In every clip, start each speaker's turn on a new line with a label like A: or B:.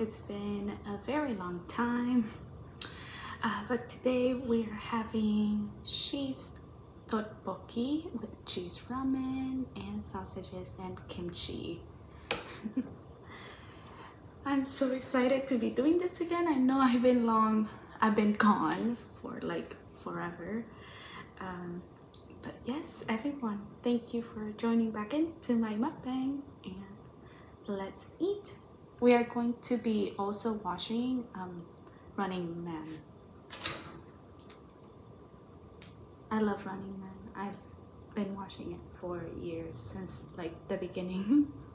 A: it's been a very long time. Uh, but today we're having cheese tteokbokki with cheese ramen and sausages and kimchi. I'm so excited to be doing this again. I know I've been long, I've been gone for like forever. Um, but yes, everyone, thank you for joining back into my mukbang and let's eat. We are going to be also watching um, Running Man. I love Running Man. I've been watching it for years since like the beginning.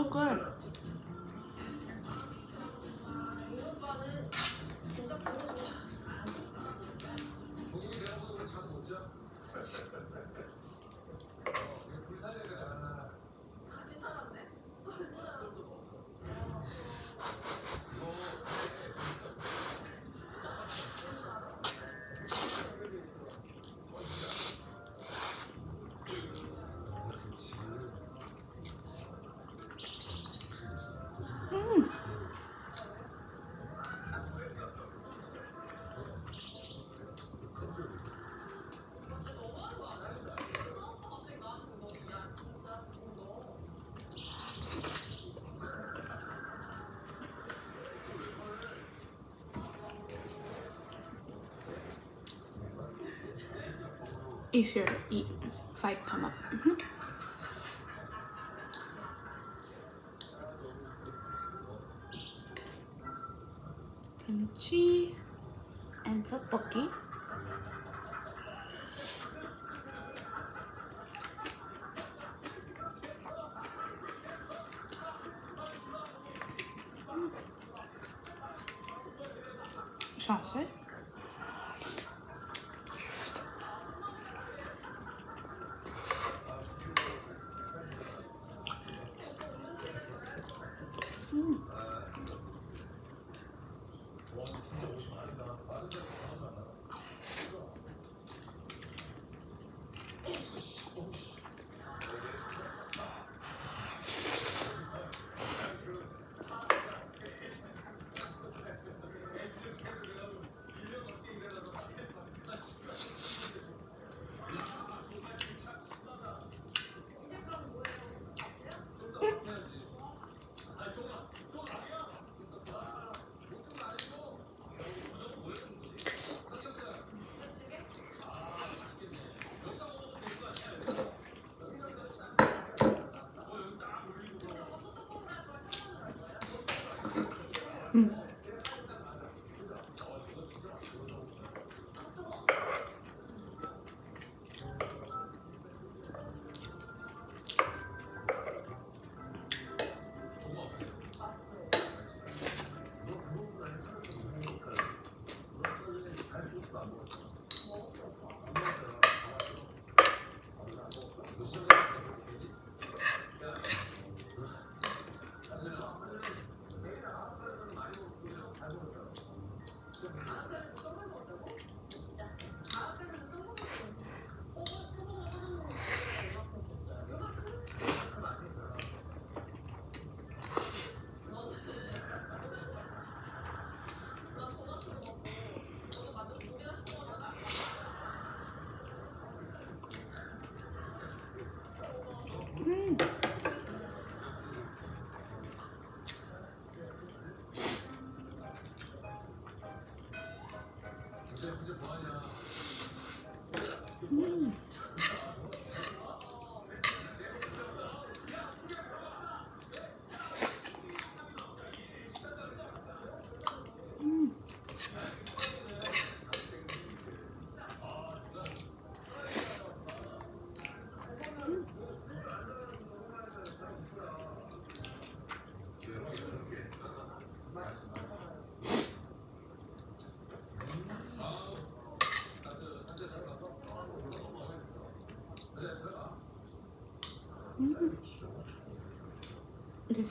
A: So good. Easier to eat if I come up. Mhm. kimchi and tteokbokki. Sausage.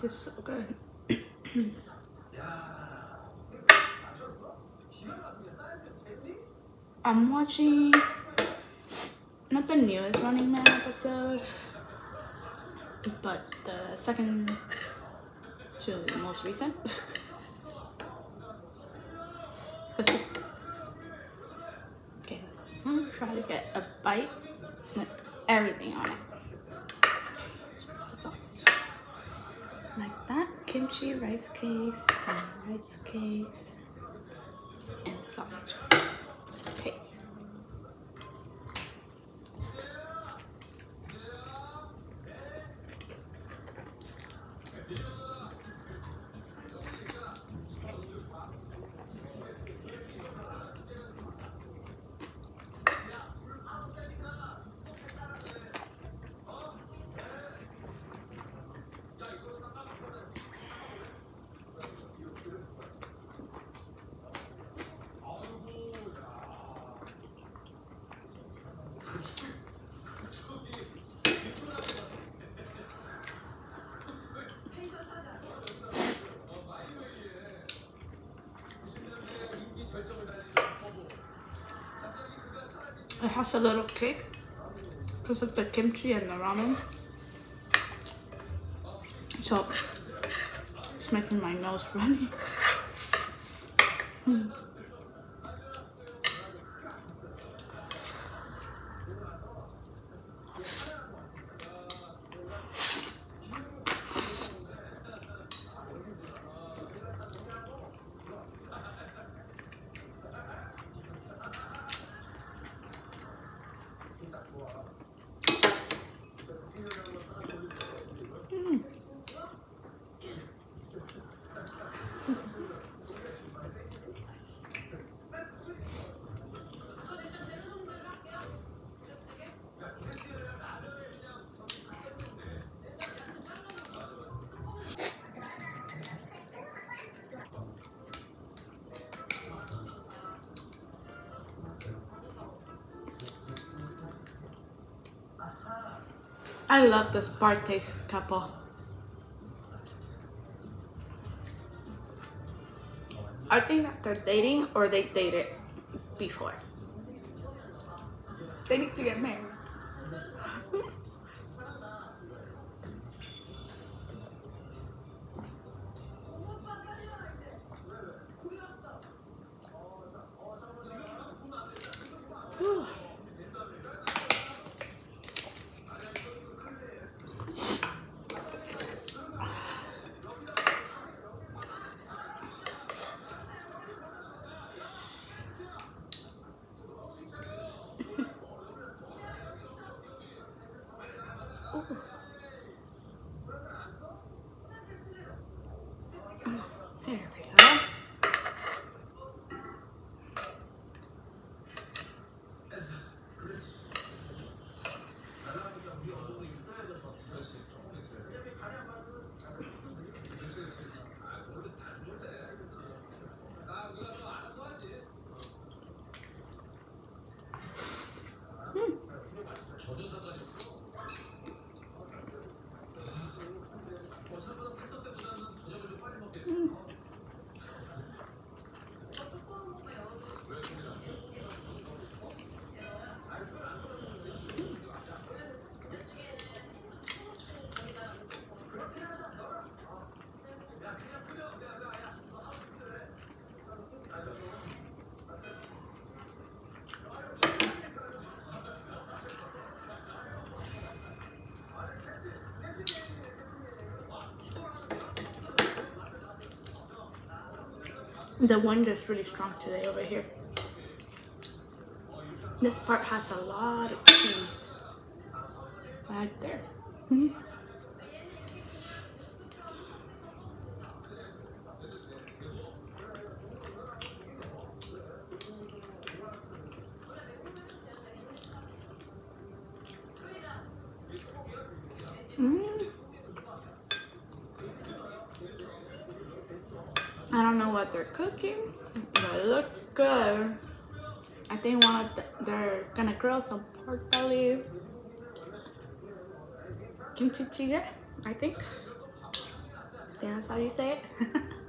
A: This is so good. I'm watching not the newest Running Man episode, but the second to most recent. okay, I'm gonna try to get a bite with everything on it. The sausage. Like that, kimchi, rice cakes, and rice cakes, and sausage. Okay. Has a little kick because of the kimchi and the ramen. So it's making my nose runny. Mm. I love the Spartace couple. I think that they're dating or they dated before. They need to get married. Whew. Ooh. There we go. The wind is really strong today over here. This part has a lot of cheese. Right there. Mm. I don't know what they're cooking, but it looks good. I think one of the, they're gonna grill some pork belly, kimchi jjigae, I think. Yeah, that's how you say it.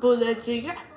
A: Pull.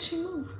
A: She move?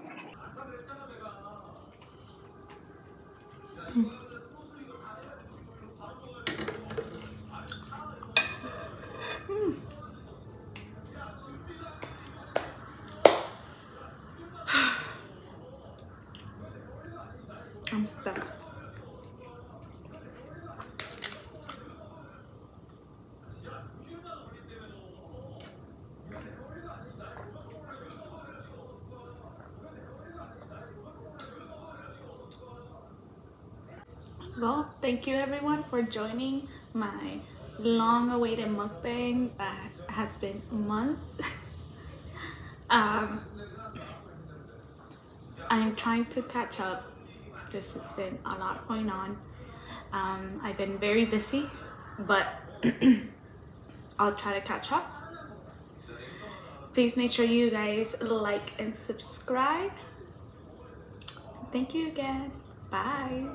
A: Thank you everyone for joining my long-awaited mukbang that has been months. um, I'm trying to catch up. This has been a lot going on. Um, I've been very busy, but I'll try to catch up. Please make sure you guys like and subscribe. Thank you again. Bye.